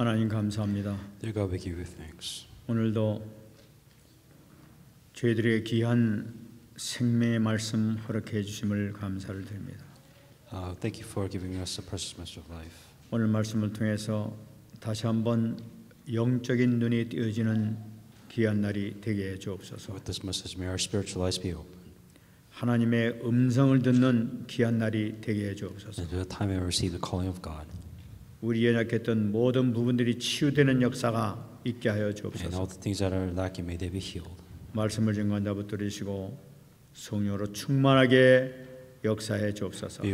하나님 감사합니다. Dear God, we give you thanks. 오늘도 저희들에게 귀한 생명의 말씀 허락해 주심을 감사를 드립니다. Uh, thank you for giving us the precious message of life. 오늘 말씀을 통해서 다시 한번 영적인 눈이 띄어지는 귀한 날이 되게 해 주옵소서. With this message, may our spiritual eyes be open. 하나님의 음성을 듣는 귀한 날이 되게 해 주옵소서. And at the time I receive the calling of God. 우리 연약했던 모든 부분들이 치유되는 역사가 있게 하여 주옵소서. 말씀을 증거한 자 붙들으시고 성령으로 충만하게 역사해 주옵소서.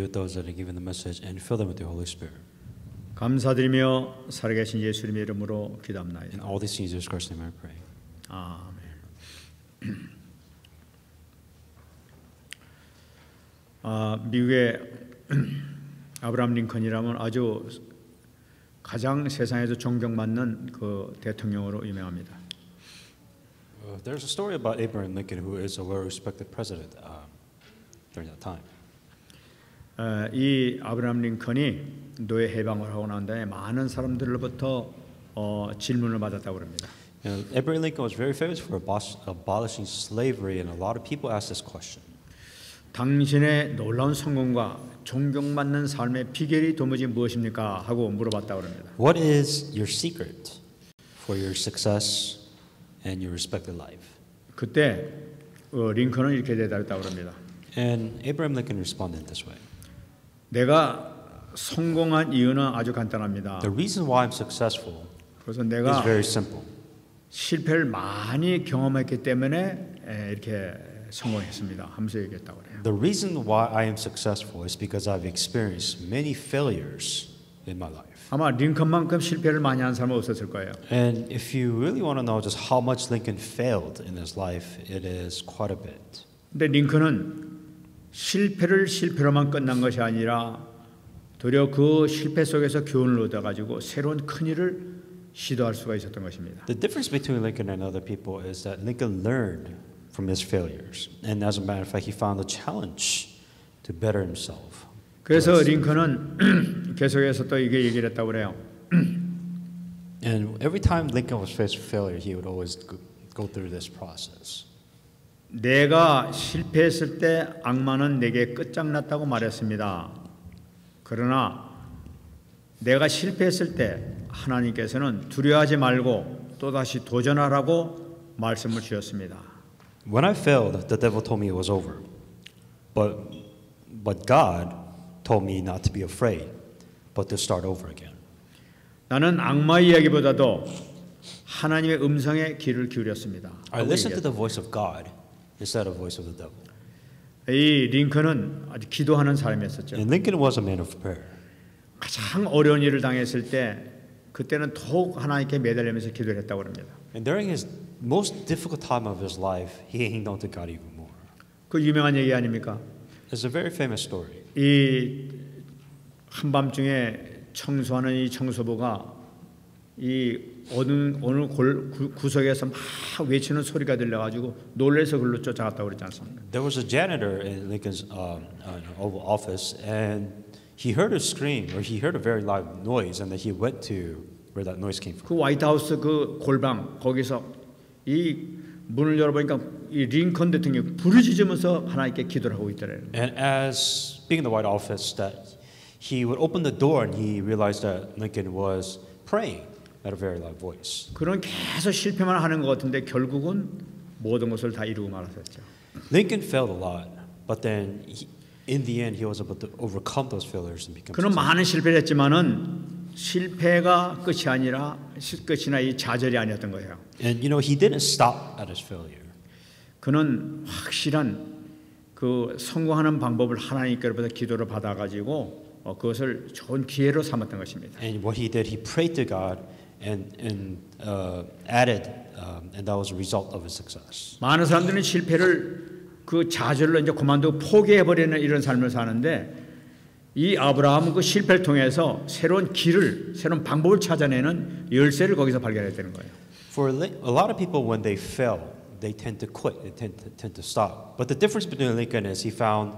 감사드리며 살아계신 예수님의 이름으로 pray. 아멘. 아, 미국의 아브라함 링컨이라면 아주 가장 세상에서 존경받는 그 대통령으로 유명합니다. Uh, there's a story about Abraham Lincoln, who is a well-respected president uh, during that time. 어, 이 아브라함 링컨이 노예 해방을 하고 난 다음에 많은 사람들로부터 어, 질문을 받았다고 합니다. You know, Abraham Lincoln was very famous for abolish, abolishing slavery, and a lot of people asked this question. 당신의 놀라운 성공과 존경받는 삶의 비결이 도무지 무엇입니까? 하고 물어봤다고 합니다. What is your secret for your success and your respected life? 그때 어, 링컨은 이렇게 대답했다고 합니다. And Abraham Lincoln responded this way. 내가 성공한 이유는 아주 간단합니다. The reason why I'm successful 그래서 is 내가 very simple. 실패를 많이 경험했기 때문에 에, 이렇게 성공했습니다. 하면서 얘기했다고 그래요. The reason why I am successful is because I've experienced many failures in my life. 아마 링컨만큼 실패를 많이 한 사람은 없었을 거예요. And if you really want to know just how much Lincoln failed in his life, it is quite a bit. 근데 링컨은 실패를 실패로만 끝난 것이 아니라 도리어 그 실패 속에서 교훈을 얻어 가지고 새로운 큰 일을 시도할 수가 있었던 것입니다. The difference between Lincoln and other people is that Lincoln learned from his failures. And as a matter of fact, he found a challenge to better himself. 그래서 링컨은 계속해서 또 이게 얘기를 했다고 그래요. And every time Lincoln was faced with failure, he would always go, through this process. 내가 실패했을 때 악마는 내게 끝장났다고 말했습니다. 그러나 내가 실패했을 때 하나님께서는 두려워하지 말고 또다시 도전하라고 말씀을 주셨습니다. When I failed, the devil told me it was over. But, but God told me not to be afraid, but to start over again. 나는 악마 이야기보다도 하나님의 음성에 귀를 기울였습니다. I listened to the voice of God instead of the voice of the devil. 이 링컨은 아주 기도하는 사람이었었죠. And Lincoln was a man of prayer. 가장 어려운 일을 당했을 때 그때는 더욱 하나님께 매달리면서 기도를 했다고 합니다. And during his most difficult time of his life, he hung on to God even more. 그 유명한 얘기 아닙니까? It's a very famous story. 이 한밤중에 청소하는 이 청소부가 이 어느 어느 골, 구, 구석에서 막 외치는 소리가 들려가지고 놀래서 글로 쫓아갔다고 그랬지 않습니까? There was a janitor in Lincoln's um, uh, Oval Office, and he heard a scream, or he heard a very loud noise, and then he went to where that noise came from. 그 화이트하우스 그 골방 거기서 이 문을 열어보니까 이 링컨 대통령이 부르짖으면서 하나님께 기도를 하고 있더래요. And as being in the White Office, that he would open the door, and he realized that Lincoln was praying at a very loud voice. 그런 계속 실패만 하는 것 같은데 결국은 모든 것을 다 이루고 말았었죠. Lincoln failed a lot, but then he, in the end, he was able to overcome those failures and become successful. 많은 실패를 했지만은 실패가 끝이 아니라 시- 끝이나 이 좌절이 아니었던 거예요. And you know, he didn't stop at his failure. 그는 확실한 그 성공하는 방법을 하나님께로부터 기도를 받아 가지고 어, 그것을 좋은 기회로 삼았던 것입니다. And what he did, he prayed to God and, and uh, added, um, and that was a result of his success. 많은 사람들은 실패를 그 좌절로 이제 그만두고 포기해 버리는 이런 삶을 사는데 이 아브라함은 그 실패를 통해서 새로운 길을, 새로운 방법을 찾아내는 열쇠를 거기서 발견했다는 거예요. For a lot of people, when they fail, they tend to quit, they tend to, tend to stop. But the difference between Lincoln is he found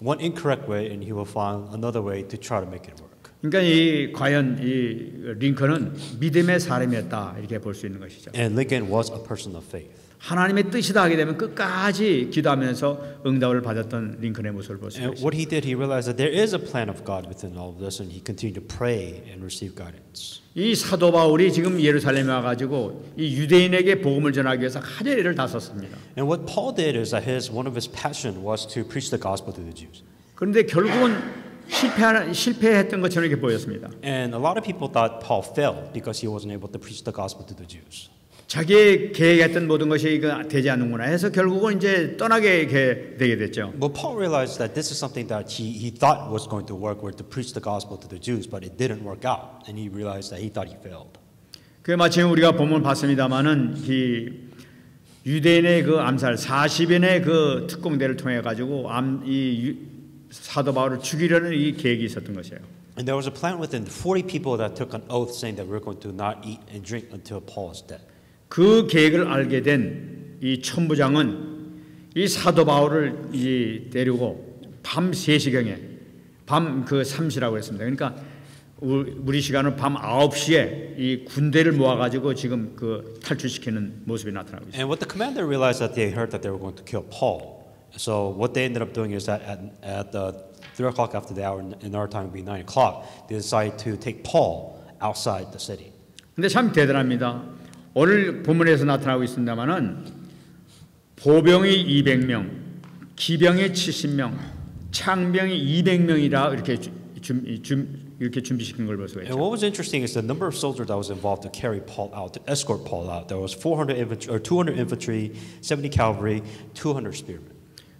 one incorrect way and he will find another way to try to make it work. 그러니까 이 과연 이 링컨은 믿음의 사람이었다 이렇게 볼 수 있는 것이죠. And Lincoln was a person of faith. 하나님의 뜻이다 하게 되면 끝까지 기도하면서 응답을 받았던 링컨의 모습을 볼수 And 있습니다. what he did, he realized that there is a plan of God within all of this, and he continued to pray and receive guidance. 이 사도 바울이 지금 예루살렘에 와가지고 이 유대인에게 복음을 전하기 위해서 하늘을 다 썼습니다. And what Paul did is that his one of his passion was to preach the gospel to the Jews. 그런데 결국은 실패 실패했던 것처럼 이렇게 보였습니다. And a lot of people thought Paul failed because he wasn't able to preach the gospel to the Jews. 자기 계획했던 모든 것이 이거 되지 않는구나 해서 결국은 이제 떠나게 게- 되게 됐죠. But Paul realized that this is something that he, he thought was going to work, were to preach the gospel to the Jews, but it didn't work out. And he realized that he thought he failed. 그 마침 우리가 본문 봤습니다마는 이 유대인의 그 암살 40인의 그 특공대를 통해 가지고 암이 사도 바울을 죽이려는 이 계획이 있었던 것이에요. And there was a plan within 40 people that took an oath saying that we're going to not eat and drink until Paul is dead. 그 계획을 알게 된 이 천부장은 이 사도 바울을 이 데리고 밤 3시경에 밤 그 3시라고 했습니다. 그러니까 우- 우리 시간은 밤 9시에 이 군대를 모아 가지고 지금 그 탈출시키는 모습이 나타나고 있습니다. And what the commander realized that they heard that they were going to kill Paul. So what they ended up doing is that at, at the 3 o'clock after the hour, in our time would be 9 o'clock, they decided to take Paul outside the city. 근데 참 대단합니다. 오늘 본문에서 나타나고 있습니다만은 보병이 200명, 기병이 70명, 창병이 200명이라 이렇게 주, 준- 준- 이렇게 준비시킨 걸볼 수가 And what was interesting is the number of soldiers that was involved to carry Paul out, to escort Paul out. There was 400 infantry, or 200 infantry, 70 cavalry, 200 spearmen.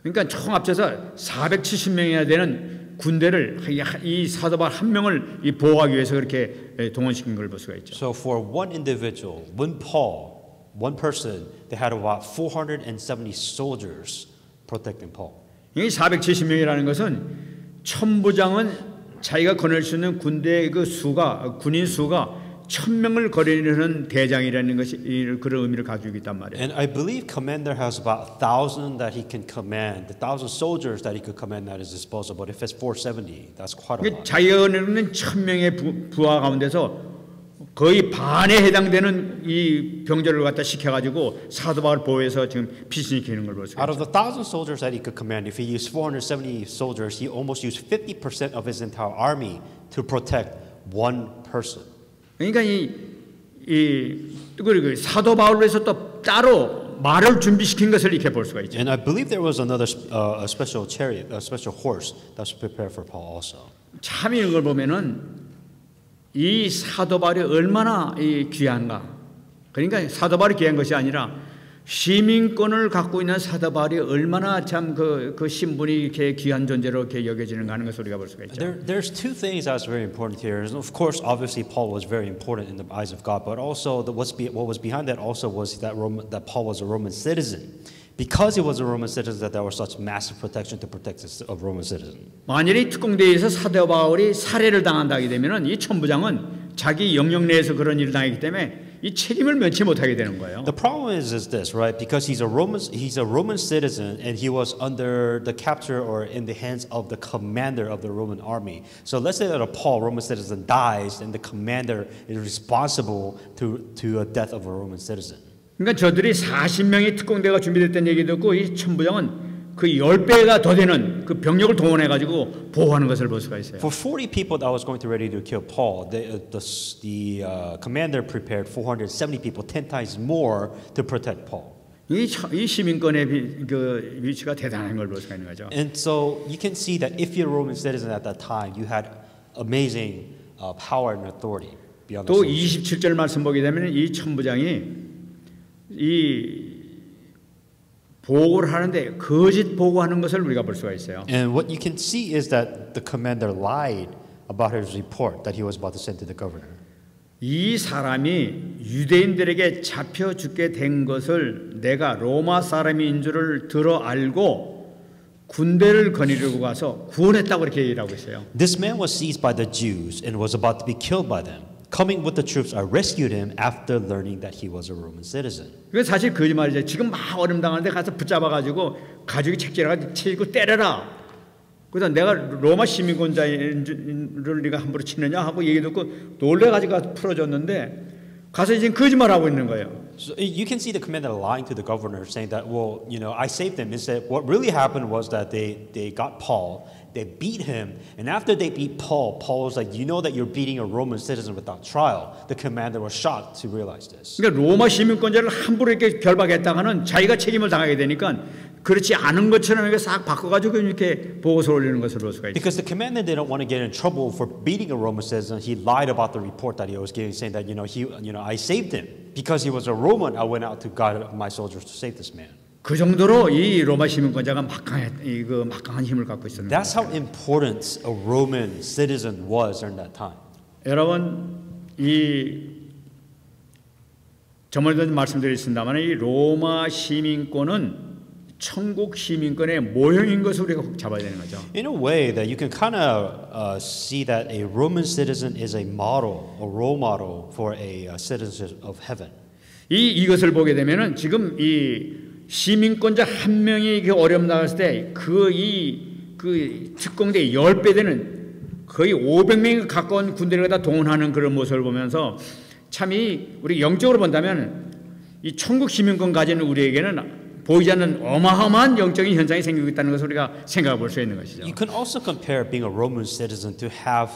그러니까 총 합쳐서 470명이나 되는 군대를 이- 이 사도발 한 명을 이 보호하기 위해서 그렇게 예, 동원시킨 걸 볼 수가 있죠. So for one individual, one Paul, one person, they had about 470 soldiers protecting Paul. 이 470명이라는 것은 천부장은 자기가 거낼 수 있는 군대의 그 수가 군인 수가 천 명을 거리는 대장이라는 것이 이- 그런 의미를 가지고 있단 말이에요. And I believe commander has about a thousand that he can command, the thousand soldiers that he could command at his disposal. But if it's 470, that's quite a lot. 자기가 거느는 천 명의 부, 부하 가운데서 거의 반에 해당되는 이 병제를 갖다 시켜 가지고 사도 바울 보호해서 지금 피신시키는 걸 볼 수가 Out of the thousand soldiers that he could command, if he used 470 soldiers, he almost used 50% of his entire army to protect one person. 그러니까 이, 이 그리고 사도 바울을 위해서 또 따로 말을 준비시킨 것을 이렇게 볼 수가 있죠. And I believe there was another uh, a special chariot, a special horse that was prepared for Paul also. 참 이런 걸 보면은 이 사도 바울이 얼마나 이 귀한가. 그러니까 사도 바울이 귀한 것이 아니라 시민권을 갖고 있는 사도 바울이 얼마나 참그 그 신분이 이렇게 귀한 존재로 이렇게 여겨지는가 하는 것을 우리가 볼 수가 있죠. There, there's two things that's very important here. Of course, obviously, Paul was very important in the eyes of God, but also the, what's be, what was behind that also was that Roman, that Paul was a Roman citizen. Because he was a Roman citizen, that there was such massive protection to protect a Roman citizen. 만일 이 특공대에서 사도 바울이 살해를 당한다게 되면은 이 천부장은 자기 영역 내에서 그런 일을 당했기 때문에 이 책임을 면치 못하게 되는 거예요. The problem is, is this, right? Because he's a Roman, he's a Roman citizen, and he was under the capture or in the hands of the commander of the Roman army. So let's say that a Paul, Roman citizen, dies, and the commander is responsible to to a death of a Roman citizen. 그러니까 저들이 40명의 특공대가 준비됐다는 얘기 듣고 이 천부장은 그 10배가 더 되는 그 병력을 동원해 가지고 보호하는 것을 볼 수가 있어요. For 40 people that was going to ready to kill Paul, the, uh, the, the uh, commander prepared 470 people, 10 times more to protect Paul. 이, 처- 이 시민권의 비, 그 위치가 대단한 걸 볼 수가 있는 거죠. And so you can see that if you're a Roman citizen at that time, you had amazing uh, power and authority beyond the 또 soldiers. 27절 말씀 보게 되면 이 천부장이 이 보고를 하는데 거짓 보고하는 것을 우리가 볼 수가 있어요. And what you can see is that the commander lied about his report that he was about to send to the governor. 이 사람이 유대인들에게 잡혀 죽게 된 것을 내가 로마 사람인 줄을 들어 알고 군대를 거느리고 가서 구원했다고 이렇게 얘기를 하고 있어요. This man was seized by the Jews and was about to be killed by them. Coming with the troops, I rescued him after learning that he was a Roman citizen. 그게 사실 거짓말이죠. 지금 막 얼음 당하는데 가서 붙잡아 가지고 가죽이 책질해가지고 치고 때려라. 그래서 내가 로마 시민권자를 네가 함부로 치느냐 하고 얘기 듣고 놀래가지고 가서 풀어줬는데 가서 이제 거짓말 하고 있는 거예요. So you can see the commander lying to the governor, saying that, well, you know, I saved them. Instead, what really happened was that they, they got Paul, they beat him, and after they beat Paul, Paul was like, you know that you're beating a Roman citizen without trial. The commander was shocked to realize this. 그러니까 로마 시민권자를 함부로 이렇게 결박했다가는 자기가 책임을 당하게 되니까 그렇지 않은 것처럼 이렇게 싹 바꿔가지고 이렇게 보고서를 올리는 것을 볼 수가 있죠. Because the commander didn't want to get in trouble for beating a Roman citizen, he lied about the report that he was giving, saying that you know he, you know, I saved him because he was a Roman. I went out to guide my soldiers to save this man. 그 정도로 이 로마 시민권자가 막강한 이그 막강한 힘을 갖고 있었는 That's how important a Roman citizen was during that time. 여러분 이 저번에도 말씀드렸습니다만 이 로마 시민권은 천국 시민권의 모형인 것을 우리가 꼭 잡아야 되는 거죠. In a way that you can kind of uh, see that a Roman citizen is a model, a role model for a uh, citizen of heaven. 이 이것을 보게 되면은 지금 이 시민권자 한 명이 그 어려움 나갔을 때 그 이 그 특공대 10배 되는 거의 500명이 가까운 군대를 갖다 동원하는 그런 모습을 보면서 참 이 우리 영적으로 본다면 이 천국 시민권 가진 우리에게는 보이지 않는 어마어마한 영적인 현상이 생기고 있다는 것을 우리가 생각해 볼 수 있는 것이죠. You can also compare being a Roman citizen to have,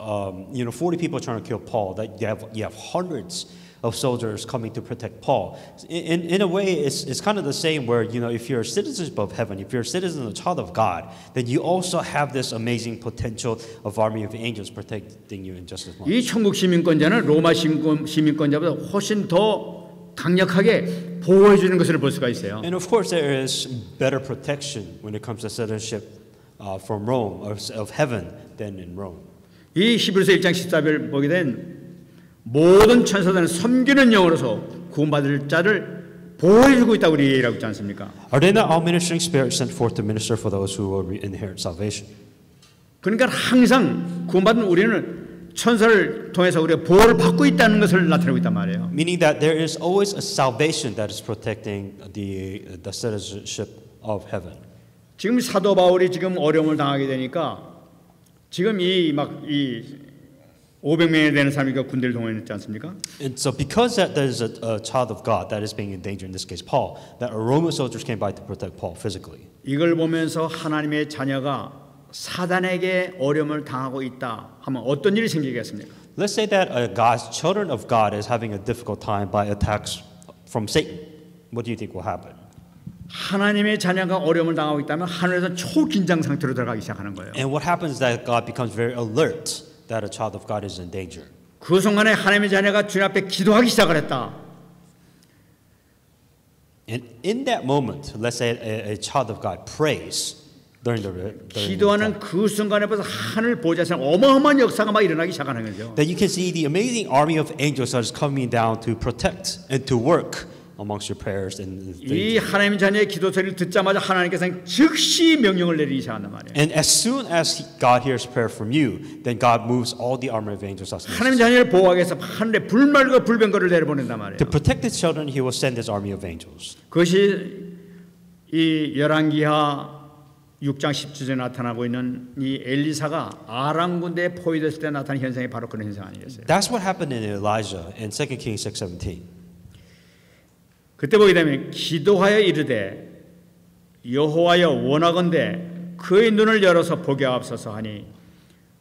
um, you know, 40 people trying to kill Paul. That you have, you have hundreds of soldiers coming to protect Paul. In, in a way, it's, it's kind of the same where, you know, if you're a citizen of heaven, if you're a citizen, a child of God, then you also have this amazing potential of army of angels protecting you in just as much. 이 천국 시민권자는 로마 시민권, 시민권자보다 훨씬 더 강력하게 보호해 주는 것을 볼 수가 있어요. And of course, there is better protection when it comes to citizenship uh, from Rome, of, of heaven, than in Rome. 이 히브리서 1장 14절 보게 된 모든 천사들은 섬기는 영으로서 구원받을 자를 보호해 주고 있다고 우리 얘기하고 있지 않습니까? Are they not all ministering spirits sent forth to minister for those who will inherit salvation? 그러니까 항상 구원받은 우리는 천사를 통해서 우리가 보호를 받고 있다는 것을 나타내고 있단 말이에요. Meaning that there is always a salvation that is protecting the, the citizenship of heaven. 지금 사도 바울이 지금 어려움을 당하게 되니까 지금 이 막이 500명에 되는 사람이 그 군대를 동원했지 않습니까? And so, because that there is a, a child of God that is being in danger, in this case Paul, that Roman soldiers came by to protect Paul physically. 이걸 보면서 하나님의 자녀가 사단에게 어려움을 당하고 있다 하면 어떤 일이 생기겠습니까? Let's say that uh, God's children of God is having a difficult time by attacks from Satan. What do you think will happen? 하나님의 자녀가 어려움을 당하고 있다면 하늘에서 초긴장 상태로 들어가기 시작하는 거예요. And what happens is that God becomes very alert that a child of God is in danger. 그 순간에 하나님의 자녀가 주님 앞에 기도하기 시작을 했다. And in that moment, let's say a, a child of God prays during the, during the 기도하는 그 순간에 벌써 하늘 보좌에서 어마어마한 역사가 막 일어나기 시작하는 거죠. that you can see the amazing army of angels that is coming down to protect and to work amongst your prayers and 이 하나님 자녀의 기도 소리를 듣자마자 하나님께서 즉시 명령을 내리기 시작한단 말이에요. and as soon as God hears prayer from you, then God moves all the army of angels out. 하나님 자녀를 보호하기 위해서 하늘에 불말과 불병거를 내려보낸단 말이에요. To protect his children, he will send his army of angels. 그것이 이 열왕기하 6장 10절에 나타나고 있는 이 엘리사가 아람 군대에 포위됐을 때 나타난 현상이 바로 그런 현상 아니겠어요? That's what happened in Elijah in 2 Kings 6:17. 그때 보게 되면 기도하여 이르되 여호와여 원하건대 그의 눈을 열어서 보게 하옵소서 하니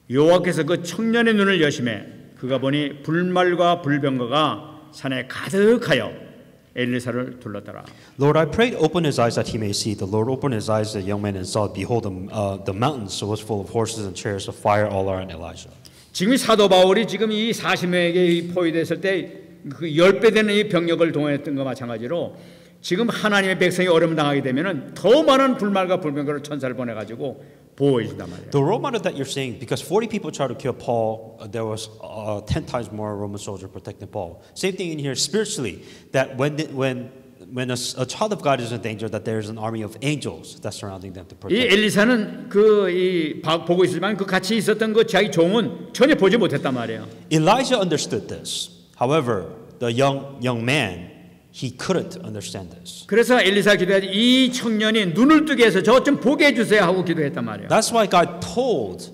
여호와께서 그 청년의 눈을 여심해 그가 보니 불말과 불병거가 산에 가득하여 엘리사를 둘렀더라. Lord, I prayed, open his eyes that he may see. The Lord opened his eyes, the young man, and saw, behold, the, uh, the mountains was full of horses and chariots of fire all around Elijah. 지금 이 사도 바울이 지금 이 40명에게 포위됐을 때 그 10배 되는 이 병력을 동원했던 것 마찬가지로 지금 하나님의 백성이 어려움 당하게 되면은 더 많은 불말과 불병거를 천사를 보내 가지고 보호해 준단 말이에요. The model that you're saying, because 40 people tried to kill Paul, uh, there was uh, 10 times more Roman soldiers protecting Paul. Same thing in here spiritually, that when, the, when, when a, a child of God is in danger, that there's an army of angels that's surrounding them to 이 protect. 엘리사는 그이 보고 있지만 그 같이 있었던 그 자기 종은 전혀 보지 못했단 말이에요. Elijah understood this. However, the young, young man he couldn't understand this. 그래서 엘리사 기도하지 이 청년이 눈을 뜨게 해서 저 좀 보게 해 주세요 하고 기도했단 말이에요. That's why God told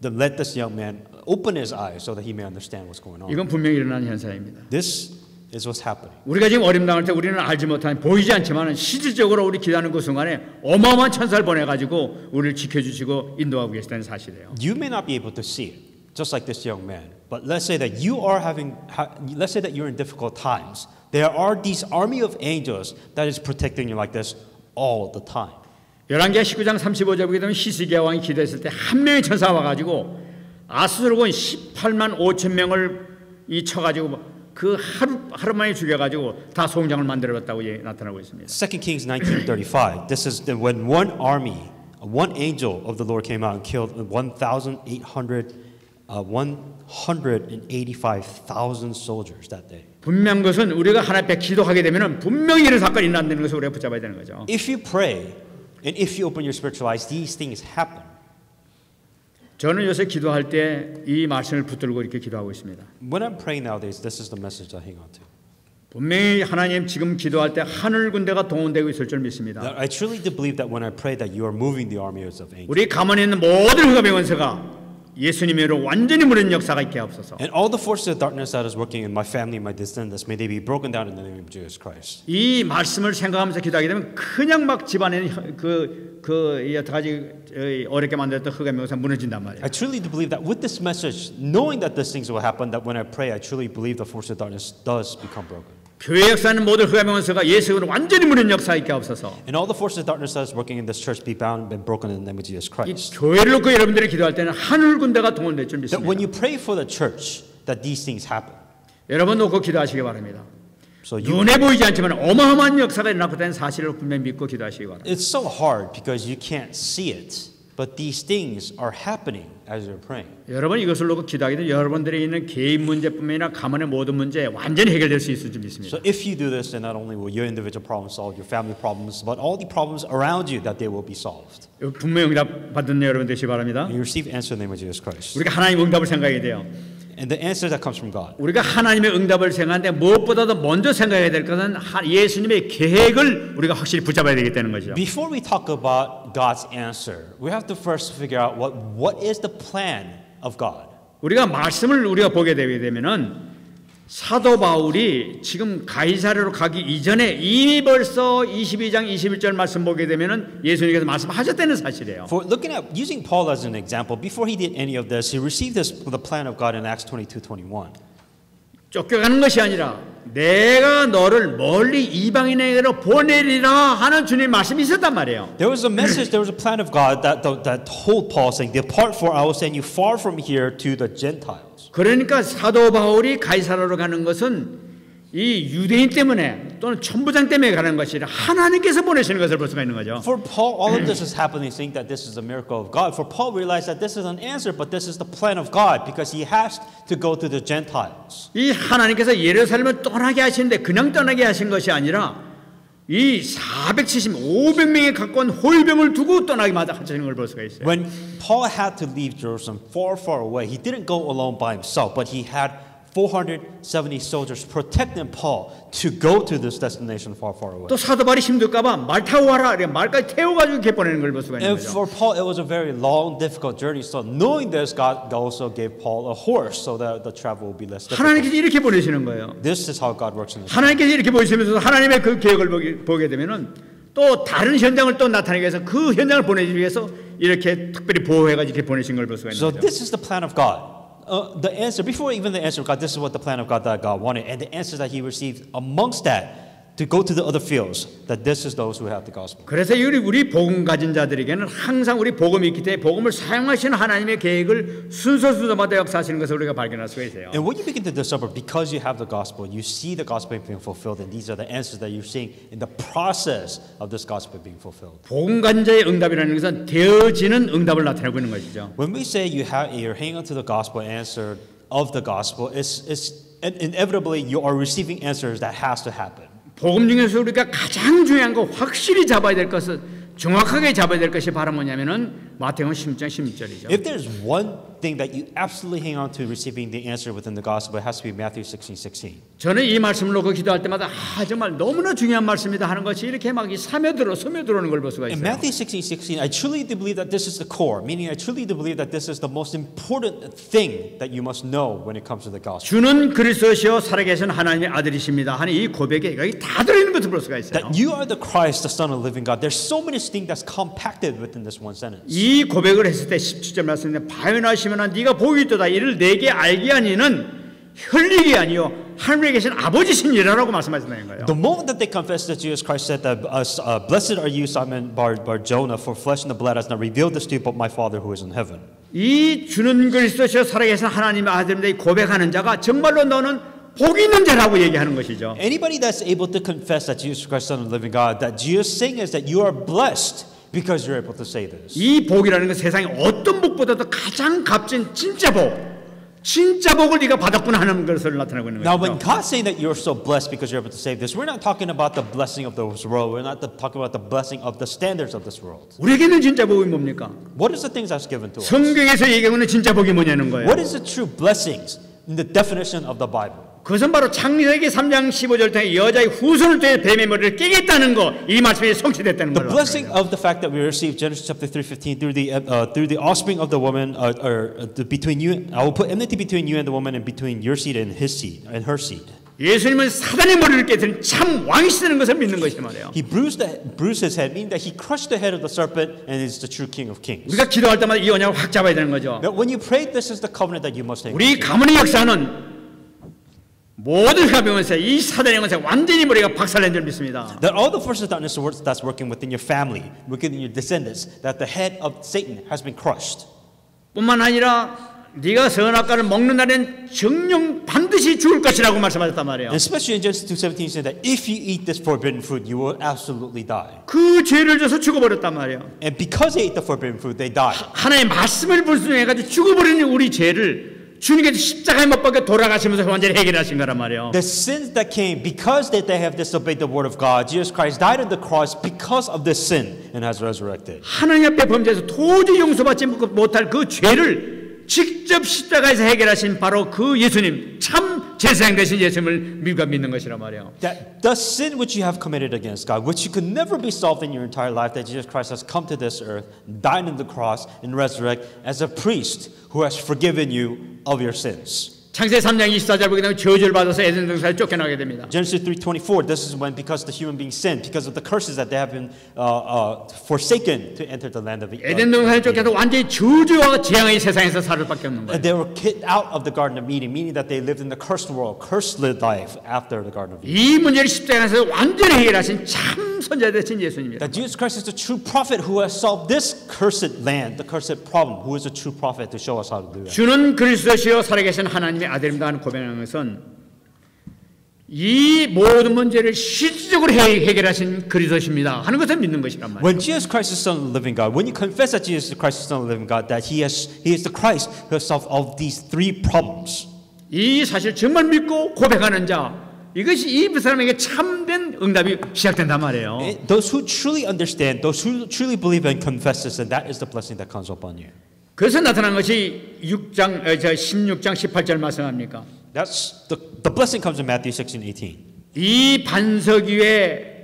them, let this young man open his eyes so that he may understand what's going on. 이건 분명히 일어나는 현상입니다. This is what's happening. 우리가 지금 어림당할 때 우리는 알지 못하는 보이지 않지만 실질적으로 우리 기도하는 그 순간에 어마어마한 천사를 보내 가지고 우리를 지켜 주시고 인도하고 계시다는 사실이에요. You may not be able to see it, just like this young man. But let's say that you are having, ha- let's say that you're in difficult times. There are these army of angels that is protecting you like this all the time. 열왕기하 19장 35절 보게 되면 히스기야 왕이 기도했을 때 한 명의 천사가 와가지고 아수르군 18만 5천 명을 이 쳐가지고 그 하루 하루 만에 죽여가지고 다 송장을 만들어봤다고 예, 나타나고 있습니다. 2 Kings 19:35. This is the, when one army, one angel of the Lord came out and killed 1,800, Uh, 185,000 soldiers that day. 분명한 것은 우리가 하나님 앞에 기도하게 되면 분명히 이런 사건이 일어난다는 것을 우리가 붙잡아야 되는 거죠. If you pray and if you open your spiritual eyes, these things happen. 저는 요새 기도할 때 이 말씀을 붙들고 이렇게 기도하고 있습니다. When I'm praying nowadays, this is the message I hang on to. 분명히 하나님 지금 기도할 때 하늘 군대가 동원되고 있을 줄 믿습니다. I truly do believe that when I pray that you are moving the armies of angels. 우리 가만히 있는 모든 흑암의 원세가 예수님으로 완전히 무는 역사가 있게 하옵소서. And all the forces of darkness that is working in my family, my descendants, may they be broken down in the name of Jesus Christ. 이 말씀을 생각하면서 기도하게 되면 그냥 막 집안에 그그 여러 가지 어렵게 만들었던 흑암의 원세 무너진단 말이에요. I truly do believe that with this message, knowing that these things will happen, that when I pray, I truly believe the force of darkness does become broken. 교회 역사는 모든 흑암의 원세가 예수로 완전히 무는 역사 있게 하옵소서. And all the forces of darkness that is working in this church be bound and broken in the name of Jesus 이 Christ. 교회를 놓고 여러분들이 기도할 때는 하늘 군대가 동원될 줄 That when 믿습니다. you pray for the church, that these things happen. 여러분 놓고 기도하시기 바랍니다. So you, 눈에 보이지 않지만 어마어마한 역사가 일어났다는 사실을 분명히 믿고 기도하시기 바랍니다. it's so hard because you can't see it, but these things are happening as you're praying. 여러분 이것을 놓고 기도하게 되면 여러분들이 있는 개인 문제뿐만 아니라 가문의 모든 문제 완전히 해결될 수 있을 줄 믿습니다. So if you do this, then not only will your individual problems solve, your family problems, but all the problems around you that they will be solved. 분명히 응답 받는 여러분 되시기 바랍니다. And you receive answer in the name of Jesus Christ. 우리가 하나님 응답을 생각해야 돼요. And the answer that comes from God. 우리가 하나님의 응답을 생각하는데 무엇보다도 먼저 생각해야 될 것은 하- 예수님의 계획을 우리가 확실히 붙잡아야 되겠다는 거죠. Before we talk about God's answer, we have to first figure out what, what is the plan of God. 우리가 말씀을 우리가 보게 되게 되면은 사도 바울이 지금 가이사르로 가기 이전에 이미 벌써 22장 21절 말씀 보게 되면은 예수님께서 말씀하셨다는 사실이에요. For looking at using Paul as an example, before he did any of this, he received this the plan of God in Acts 22, 21. 쫓겨가는 것이 아니라 내가 너를 멀리 이방인에게로 보내리라 하는 주님 말씀이 있었단 말이에요. There was a message, there was a plan of God that, that told Paul, saying, Depart, for I will send you far from here to the Gentiles. 그러니까 사도 바울이 가이사르로 가는 것은 이 유대인 때문에 또는 천부장 때문에 가는 것이 아니라 하나님께서 보내시는 것을 볼 수가 있는 거죠. For Paul, all of this is happening, saying that this is a miracle of God. For Paul realized that this is an answer, but this is the plan of God because he has to go to the Gentiles. 이 하나님께서 예루살렘을 떠나게 하시는데 그냥 떠나게 하신 것이 아니라 이 470, 500명에 가까운 호위병을 두고 떠나게 하시는 걸볼 수가 있어요. When Paul had to leave Jerusalem far, far away, he didn't go alone by himself, but he had 470 soldiers protecting Paul to go to this destination far, far away. 또 사도 바울이 힘들까봐 말 타고 와라. 이렇게 말까지 태워가지고 이렇게 보내는 걸볼 수가 있는 And 거죠. for Paul, it was a very long, difficult journey. So knowing this, God also gave Paul a horse so that the travel will be less difficult. 하나님께서 이렇게 보내시는 거예요. This is how God works in this. 하나님께서 이렇게 보시면서 하나님의 그 계획을 보게, 보게 되면은 또 다른 현장을 또 나타내기 위해서 그 현장을 보내기 위해서 이렇게 특별히 보호해가지고 이렇게 보내신 걸 볼 수가 있는 So 거죠. this is the plan of God. Uh, the answer, before even the answer of God, this is what the plan of God that God wanted. And the answers that he received amongst that, to go to the other fields, that this is those who have the gospel. 그래서 우리 우리 복음 가진 자들에게는 항상 우리 복음이 있기 때문에 복음을 사용하시는 하나님의 계획을 순서 순서마다 역사하시는 것을 우리가 발견할 수가 있어요. And when you begin to discover, because you have the gospel, you see the gospel being fulfilled, and these are the answers that you're seeing in the process of this gospel being fulfilled. 복음 가진 자의 응답이라는 것은 되어지는 응답을 나타내고 있는 것이죠. When we say you have, you're hanging on to the gospel answer of the gospel, it's, it's inevitably you are receiving answers that has to happen. 복음 중에서 우리가 가장 중요한 거 확실히 잡아야 될 것은 정확하게 잡아야 될 것이 바로 뭐냐면은 마태복음 16장 16절이죠. If there's one thing that you absolutely hang on to receiving the answer within the gospel, it has to be Matthew 16, 16. 저는 이 말씀을 놓고 기도할 때마다 아 정말 너무나 중요한 말씀이다 하는 것이 이렇게 막 이 스며들어 스며들어오는 걸 볼 수가 In 있어요. Matthew 16, 16, I truly do believe that this is the core, meaning I truly do believe that this is the most important thing that you must know when it comes to the gospel. 주는 그리스도시요 살아계신 하나님의 아들이십니다. 하는 이 고백에 여기 다 들어있는 것을 볼 수가 있어요. That you are the Christ, the Son of the living God. There's so many things that's compacted within this one sentence. 이 고백을 했을 때 17절 말씀인데 바요나시면 네가 복이 있도다 이를 내게 알게 아니는 흘리기 아니요 하늘에 계신 아버지신이라라고 말씀하신다는 거예요. The moment that they confessed that Jesus Christ said that, uh, uh, Blessed are you, Simon Bar, Bar Jonah, for flesh and the blood has not revealed this to you, but my Father who is in heaven. 이 주는 그리스도시요 살아계신 하나님의. 이 고백하는 자가 정말로 너는 복 있는 자라고 얘기하는 것이죠. Anybody that's able to confess that Jesus Christ, of the living God, that Jesus saying is that you are blessed because you're able to say this. 이 복이라는 건 세상에 어떤 복보다도 가장 값진 진짜 복, 진짜 복을 네가 받았구나 하는 것을 나타내고 있는 Now, when 거죠. God's saying that you're so blessed because you're able to save this, we're not talking about the blessing of this world. We're not talking about the blessing of the standards of this world. 우리에게는 진짜 복이 뭡니까? What is the things that's given to us? 성경에서 얘기하는 진짜 복이 뭐냐는 거예요. What is the true blessings in the definition of the Bible? 그것은 바로 창세기 3장 15절 통해 여자의 후손을 통해 뱀의 머리를 깨겠다는 거, 이 말씀이 성취됐다는 The 걸로. blessing of the fact that we receive Genesis chapter 3:15 through the uh, through the offspring of the woman, uh, or uh, the, between you, I will put enmity between you and the woman, and between your seed and his seed and her seed. 예수님은 사단의 머리를 깨뜨린 참 왕이시다는 것을 믿는 것이 말이에요. He bruised the, bruised his head, meaning that he crushed the head of the serpent, and is the true King of Kings. 우리가 기도할 때마다 이 언약을 확 잡아야 되는 거죠. That when you pray, this is the covenant that you must take. 우리 가문의 역사는 모든 가병원세 이 사단의 영세 완전히 머리가 박살낸 줄 믿습니다. That all the forces of darkness that's working within your family, within your descendants, that the head of Satan has been crushed. 뿐만 아니라 네가 선악과를 먹는 날엔 정령 반드시 죽을 것이라고 말씀하셨단 말이에요. Especially in Genesis 2:17, saying that if you eat this forbidden fruit, you will absolutely die. 그 죄를 져서 죽어버렸단 말이에요. And because they ate the forbidden fruit, they died. 하나님의 말씀을 불순종해가지고 죽어버리는 우리 죄를 주님께서 십자가에 못 박혀 돌아가시면서 완전히 해결하신 거란 말이에요. The sins that came because that they have disobeyed the word of God, Jesus Christ died on the cross because of this sin and has resurrected. 하나님 앞에 범죄해서 도저히 용서받지 못할 그 죄를 직접 십자가에서 해결하신 바로 그 예수님 참 제사장 되신 예수님을 믿고 믿는 것이란 말이에요. That the sin which you have committed against God, which you could never be solved in your entire life, that Jesus Christ has come to this earth, died on the cross, and resurrected as a priest who has forgiven you of your sins. 창세 3장 24절 보게 되면 저주를 받아서 에덴 동산에 쫓겨나게 됩니다. Genesis 3:24. This is when, because the human beings sinned, because of the curses that they have been uh, uh, forsaken to enter the land of the. 에덴 동산에 쫓겨서 완전히 저주와 재앙의 세상에서 살 수밖에 없는 거예요. And they were kicked out of the Garden of Eden, meaning that they lived in the cursed world, cursed life after the Garden of Eden. 이 문제를 십자가에서 완전히 해결하신 참 선자 되신 예수님입니다. That Jesus Christ is the true prophet who has solved this cursed land, the cursed problem, who is a true prophet to show us how to do that. 주는 그리스도시요 살아계신 하나님 의 아들입니다 하는 고백하는 것은 이 모든 문제를 실질적으로 해- 해결하신 그리스도십니다 하는 것을 믿는 것이란 말이에요. When Jesus Christ is the Son of the living God, when you confess that Jesus Christ is the Son of the living God, that He has He is the Christ who solved all these three problems. 이 사실 정말 믿고 고백하는 자 이것이 이 사람에게 참된 응답이 시작된단 말이에요. Those who truly understand, those who truly believe and confess this, and that is the blessing that comes upon you. 그래서 나타난 것이 6장 어, 저 16장 18절 말씀합니까? That's the, the blessing comes in Matthew 16, 18. 이 반석 위에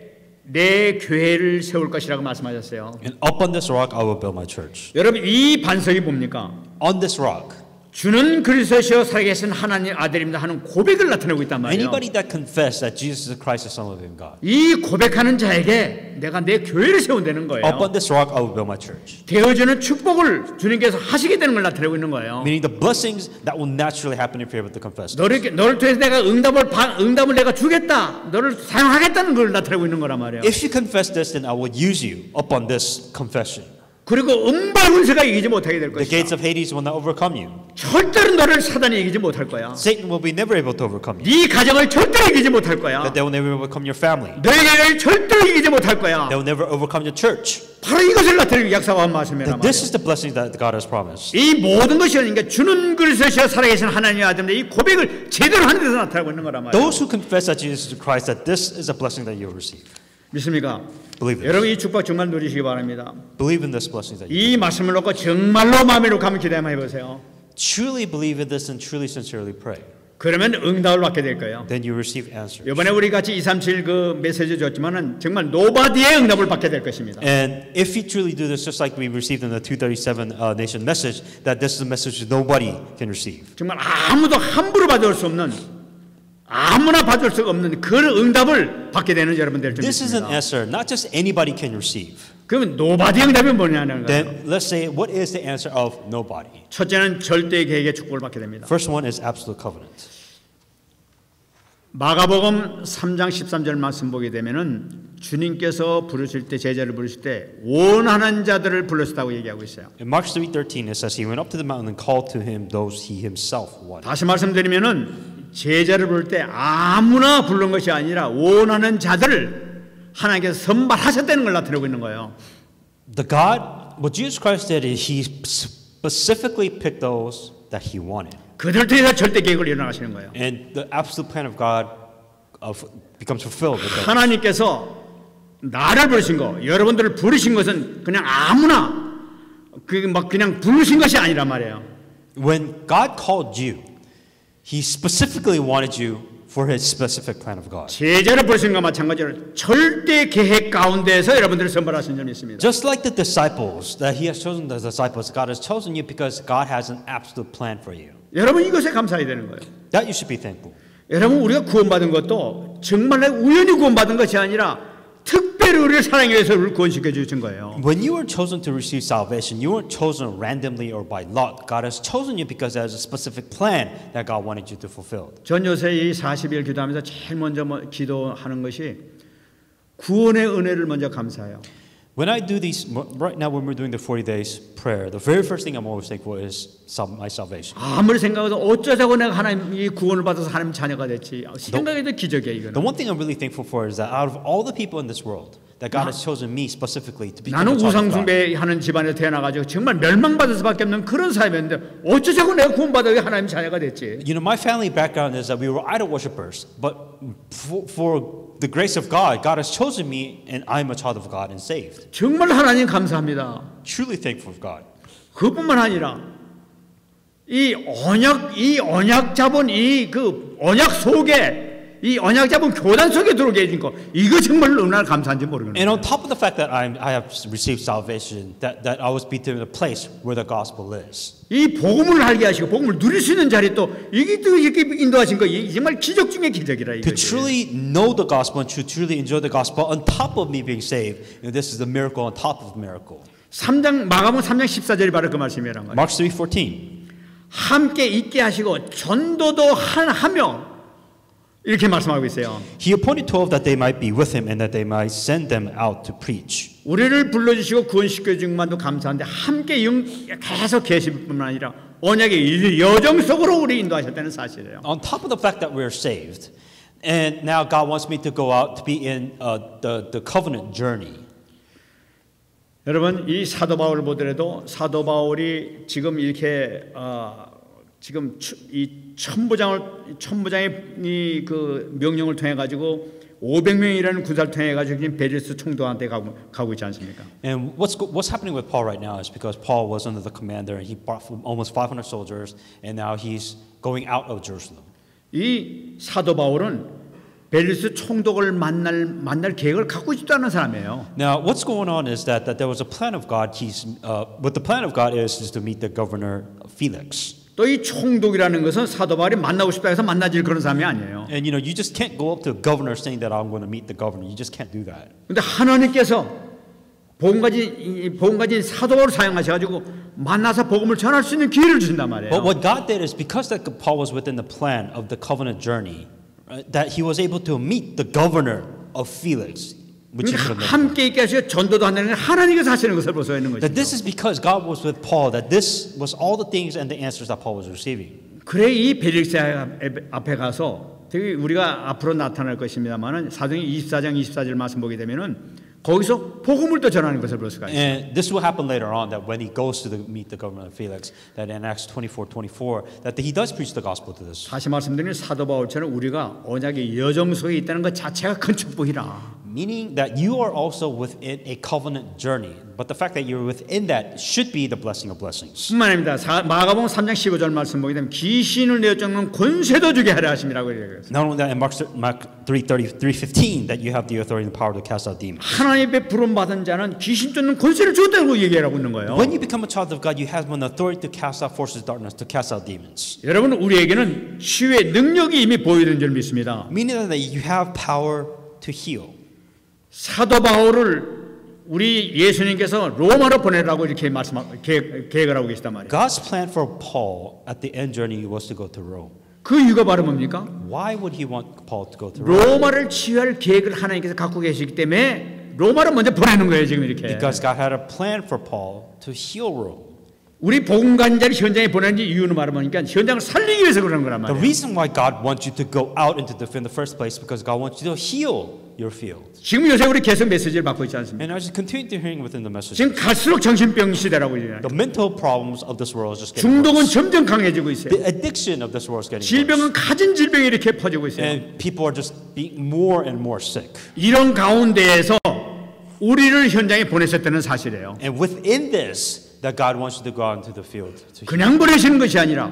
내 교회를 세울 것이라고 말씀하셨어요. And upon this rock I will build my church. 여러분 이 반석이 뭡니까? On this rock, 주는 그리스도시요 살아계신 하나님 아들입니다 하는 고백을 나타내고 있단 말이에요. anybody that confess that Jesus is Christ, the Son of living God, 이 고백하는 자에게 내가 내 교회를 세운다는 거예요. upon this rock I will build my church. 되어주는 축복을 주님께서 하시게 되는 걸 나타내고 있는 거예요. Meaning the blessings that will naturally happen if you're able to confess. 너를 너를 통해서 내가 응답을 바- 응답을 내가 주겠다. 너를 사용하겠다는 걸 나타내고 있는 거란 말이에요. If you confess this, then I will use you upon this confession. 그리고 음발 운세가 이기지 못하게 될 The 것이다. gates of Hades will not overcome you. 절대로 너를 사단이 이기지 못할 거야. Satan will be never able to overcome you. 네 가정을 절대로 이기지 못할 거야. That they will never overcome your family. 교회를 절대로 이기지 못할 거야. They will never overcome your church. 바로 이것을 나타내고 약사와 말씀이란 That this is the blessing that God has promised. 이 모든 것이 그러니까 주는 그리스도시여 살아계신 하나님의 아들인데 이 고백을 제대로 하는 데서 나타나고 있는 거란 말이에요. Those who confess that Jesus is Christ, that this is a blessing that you'll receive. 믿습니까? Believe this. 여러분 이 축복 정말 누리시기 바랍니다. Believe in this blessing that you 이 말씀을 놓고 정말로 마음으로 가면 기대 한번 해보세요. truly believe in this and truly sincerely pray. 그러면 응답을 받게 될 거예요. Then you receive answers. 이번에 우리 같이 237 그 메시지 줬지만은 정말 노바디의 응답을 받게 될 것입니다. And if you truly do this, just like we received in the 237 uh, nation message, that this is a message nobody can receive. 정말 아무도 함부로 받을 수 없는 아무나 받을 수 없는 그 응답을 받게 되는 여러분 될줄 This is an answer not just anybody can receive. 그러면 nobody 응답이 뭐냐는 거예요. Then let's say, what is the answer of nobody? 첫째는 절대 계획의 축복을 받게 됩니다. First one is absolute covenant. 마가복음 3장 13절 말씀 보게 되면은 주님께서 부르실 때 제자를 부르실 때 원하는 자들을 불렀다고 얘기하고 있어요. In Mark 3:13 it says he went up to the mountain and called to him those he himself wanted. 다시 말씀드리면은 제자를 부를 때 아무나 부른 것이 아니라 원하는 자들을 하나님께서 선발하셨다는 걸 나타내고 있는 거예요. The God, what Jesus Christ did is he specifically picked those that he wanted. 그들 통해서 절대 계획을 이뤄나가시는 거예요. And the absolute plan of God of, becomes fulfilled. 하나님께서 나를 부르신 거, 여러분들을 부르신 것은 그냥 아무나 그막 그냥 부르신 것이 아니란 말이에요. When God called you, he specifically wanted you for his specific plan of God. 제자를 부르신 것과 마찬가지로 절대 계획 가운데서 여러분들을 선발하신 점이 있습니다. Just like the disciples, that he has chosen the disciples, God has chosen you because God has an absolute plan for you. 여러분 이것에 감사해야 되는 거예요. That you should be thankful. 여러분 우리가 구원받은 것도 정말 우연히 구원받은 것이 아니라 우리를 사랑해 위해서 우리를 구원시켜 주신 거예요. When you were chosen to receive salvation, you weren't chosen randomly or by luck. God has chosen you because there's a specific plan that God wanted you to fulfill. 전 요새 이 40일 기도하면서 제일 먼저 뭐 기도하는 것이 구원의 은혜를 먼저 감사해요. When I do these, right now when we're doing the 40 days prayer, the very first thing I'm always thankful is my salvation. 아무리 생각해도 어쩌자고 내가 하나님 이 구원을 받아서 하나님 자녀가 됐지. 생각해도 기적이야 이거는. The one thing I'm really thankful for is that out of all the people in this world, that God has chosen me specifically to become 나는 우상. 숭배하는 집안에 태어나가지고 정말 멸망받을 수밖에 없는 그런 사람이었는데 어쩌자고 내가 구원받아 하나님 자녀가 됐지. You know, my family background is that we were idol worshippers, but for, for the grace of God, God has chosen me and I'm a child of God and saved. 정말 하나님 감사합니다. Truly thankful of God. 그뿐만 아니라 이 언약 이 언약 잡은 이그 언약 속에 이 언약 잡은 교단 속에 들어오게 해준 거 이거 정말 얼마나 감사한지 모르겠네요. And on top of the fact that I'm, I have received salvation, that, that I was be in a place where the gospel is. 이 복음을 알게 하시고 복음을 누릴 수 있는 자리 또 이게 또 이렇게 인도하신 거 이게 정말 기적 중의 기적이라 To 이거. truly know the gospel and to truly enjoy the gospel on top of me being saved, and this is the miracle on top of miracle. 3장 마가복음 3장 14절이 바로 그 말씀이란 거예요. Mark 3.14. 함께 있게 하시고 전도도 한 하며 이렇게 말씀하고 있어요. He appointed 12 that they might be with him and that they might send them out to preach. 우리를 불러주시고 구원시켜 준 것만도 감사한데 함께 영, 계속 계실 뿐만 아니라 언약의 여정 속으로 우리 인도하셨다는 사실이에요. On top of the fact that we're saved, and now God wants me to go out to be in uh, the, the covenant journey. 여러분 이 사도 바울을 보더라도 사도 바울이 지금 이렇게 어, 지금 추- 이 천부장을 천부장의 이 그 명령을 통해 가지고 500명이라는 군사를 통해 가지고 지금 베리스 총독한테 가고 가고 있지 않습니까? And what's, what's happening with Paul right now is because Paul was under the commander and he brought almost 500 soldiers, and now he's going out of Jerusalem. 이 사도 바울은 베리스 총독을 만날 만날 계획을 갖고 있지도 않은 사람이에요. Now, what's going on is that, that there was a plan of God. He's, uh, what the plan of God is, is to meet the governor Felix. 또 이 총독이라는 것은 사도 바울이 만나고 싶다 해서 만나질 그런 사람이 아니에요. And you know, you just can't go up to a governor saying that I'm going to meet the governor. You just can't do that. 근데 하나님께서 복음 가진 이 복음 가진 사도 바울을 사용하셔 가지고 만나서 복음을 전할 수 있는 기회를 주신단 말이에요. But what God did is because that Paul was within the plan of the covenant journey, right, that he was able to meet the governor of Felix, 그러니까 함께 있게 하시고 전도도 한다는 건 하나님께서 하시는 것을 보서 있는 That 것이죠. this is because God was with Paul, that this was all the things and the answers that Paul was receiving. 그래 이 벨릭스 앞에 가서 되게 우리가 앞으로 나타날 것입니다만은 사도행 24장 24절 말씀 보게 되면은 거기서 복음을 또 전하는 것을 볼 수가 있어요. And this will happen later on that when he goes to the, meet the governor of Felix, that in Acts 24 24, that he does preach the gospel to this. 다시 말씀드리면 사도 바울처럼 우리가 언약의 여정 속에 있다는 것 자체가 큰 축복이라. Meaning that you are also within a covenant journey. But the fact that you're within that should be the blessing of blessings. 뿐만 아닙니다. 사- 마가복음 3장 15절 말씀 보게 되면 귀신을 내쫓는 권세도 주게 하려 하심이라고 얘기해요. Not only that, in Mark, Mark 3, 3.15, that you have the authority and power to cast out demons. 하나님의 부름 받은 자는 귀신 쫓는 권세를 줬다고 얘기하고 있는 거예요. When you become a child of God, you have an authority to cast out forces of darkness, to cast out demons. 여러분 우리에게는 치유의 능력이 이미 보여준 줄 믿습니다. Meaning that you have power to heal. 사도 바울을 우리 예수님께서 로마로 보내라고 이렇게 말씀 계획, 계획을 하고 계시단 말이에요. God's plan for Paul at the end journey was to go to Rome. 그 이유가 바로 뭡니까? Why would he want Paul to go to Rome? 로마를 치유할 계획을 하나님께서 갖고 계시기 때문에 로마로 먼저 보내는 거예요 지금 이렇게. Because God had a plan for Paul to heal Rome. 우리 복음관자를 현장에 보내는 이유는 뭐니까 현장을 살리기 위해서 그러는 거란 The 말이에요. reason why God wants you to go out into the field in the first place because God wants you to heal your field. 지금 요새 우리 계속 메시지를 받고 있지 않습니까? And I just continue to hearing within the message. 지금 갈수록 정신병 시대라고 얘기해요. The mental problems of this world is just getting 중독은 worse. 점점 강해지고 있어요. The addiction of this world is getting worse. 질병은 가진 질병이 이렇게 퍼지고 있어요. And people are just being more and more sick. 이런 가운데에서 우리를 현장에 보내셨다는 사실이에요. And within this, that God wants you to go out into the field. 그냥 보내시는 것이 아니라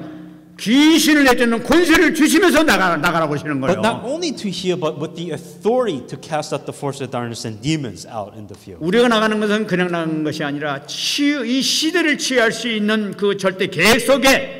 귀신을 내쫓는 권세를 주시면서 나가, 나가라고 하시는 But not 거예요. only to heal, but with the authority to cast out the forces of darkness and demons out in the field. 우리가 나가는 것은 그냥 나가는 것이 아니라 치유, 이 시대를 치유할 수 있는 그 절대 계획 속에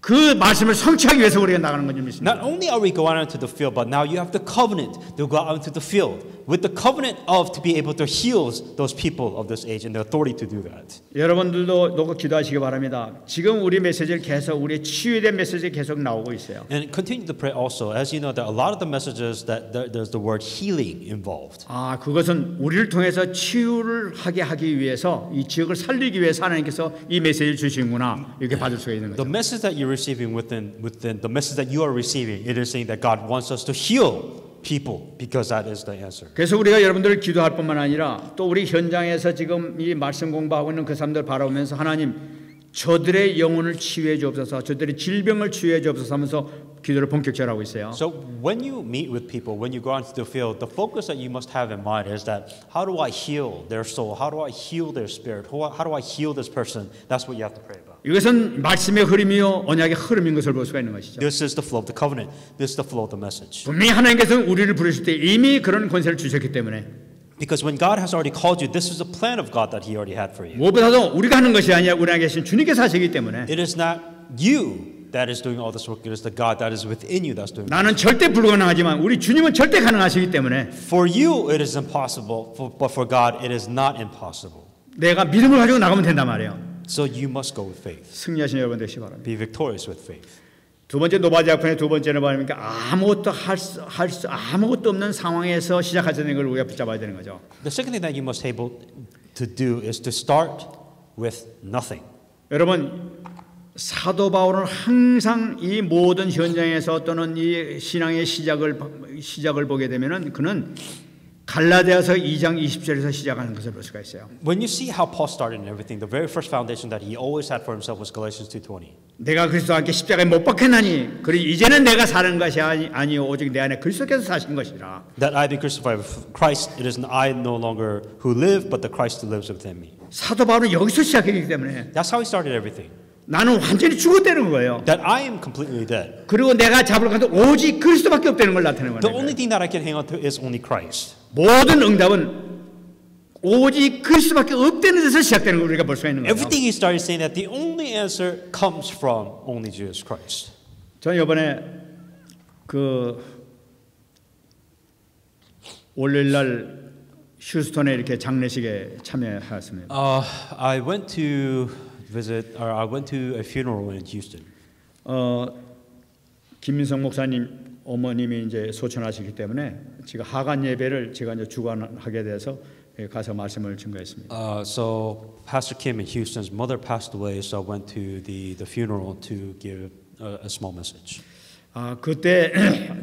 그 말씀을 성취하기 위해서 우리가 나가는 건줄 믿습니다. Not only are we going out into the field, but now you have the covenant to go out into the field with the covenant of to be able to heal those people of this age and the authority to do that. 여러분들도 놓고 기도하시기 바랍니다. 지금 우리 메시지를 계속 우리 치유에 대한 메시지 계속 나오고 있어요. And continue to pray also. As you know, that a lot of the messages that there- there's the word healing involved. 아, 그것은 우리를 통해서 치유를 하게 하기 위해서 이 지역을 살리기 위해서 하나님께서 이 메시지를 주시는구나 이렇게 받을 수가 있는 The 거죠. message that you're receiving within within the message that you are receiving, it is saying that God wants us to heal People because that is the answer. 그래서 우리가 여러분들을 기도할 뿐만 아니라 또 우리 현장에서 지금 이 말씀 공부하고 있는 그 사람들 바라보면서 하나님 저들의 영혼을 치유해 주옵소서 저들의 질병을 치유해 주옵소서 하면서 기도를 본격적으로 하고 있어요. So when you meet with people, when you go out into the field, the focus that you must have in mind is that how do I heal their soul? How do I heal their spirit? How, how do I heal this person? That's what you have to pray about. 이것은 말씀의 흐름이요 언약의 흐름인 것을 볼 수가 있는 것이죠. This is the flow of the covenant. This is the flow of the message. 분명히 하나님께서는 우리를 부르실 때 이미 그런 권세를 주셨기 때문에 Because when God has already called you, this is a plan of God that He already had for you. 무엇보다도 우리가 하는 것이 아니라 우리 안에 계신 주님께서 하시기 때문에 It is not you that is doing all this work. It is the God that is within you that's doing. it. 나는 절대 불가능하지만 우리 주님은 절대 가능하시기 때문에 For you, it is impossible, for, but for God, it is not impossible. 내가 믿음을 가지고 나가면 된단 말이에요. So you must go with faith. 승리하신 여러분 되시기 바랍니다. Be victorious with faith. 두 번째 노바지 아픈의 두 번째는 뭐냐니까 아무것도 할 수, 할 수, 아무것도 없는 상황에서 시작하자는 걸 우리가 붙잡아야 되는 거죠. The second thing that you must able to do is to start with nothing. 여러분 사도 바울은 항상 이 모든 현장에서 또는 이 신앙의 시작을 시작을 보게 되면은 그는 갈라디아서 2장 20절에서 시작하는 것을 볼 수가 있어요. When you see how Paul started and everything, the very first foundation that he always had for himself was Galatians 2:20. 내가 그리스도와 함께 십자가에 못 박혔나니 그리 이제는 내가 사는 것이 아니, 아니요 오직 내 안에 그리스도께서 사신 것이라. That I be crucified with Christ, it is I no longer who live, but the Christ who lives within me. 사도 바울은 여기서 시작했기 때문에 That's how he started everything. 나는 완전히 죽었다는 거예요. That I am completely dead. 그리고 내가 잡을 것은 오직 그리스도밖에 없다는 걸 나타내는 The 거예요. only thing that I can hang on to is only Christ. 모든 응답은 오직 그리스도밖에 없다는 데서 시작되는 걸 우리가 볼 수가 있는 거예요. Everything he started saying that the only answer comes from only Jesus Christ. 저는 이번에 그 월요일 날 휴스턴에 이렇게 장례식에 참여하였습니다. Uh, I went to visit, or I went to a funeral in Houston. 어, 김민성 목사님 어머님이 이제 소천하시기 때문에 제가 하간 예배를 제가 이제 주관하게 돼서 예, 가서 말씀을 증거했습니다. Uh, so Pastor Kim in Houston's mother passed away, so I went to the, the funeral to give a, a small message. 아 그때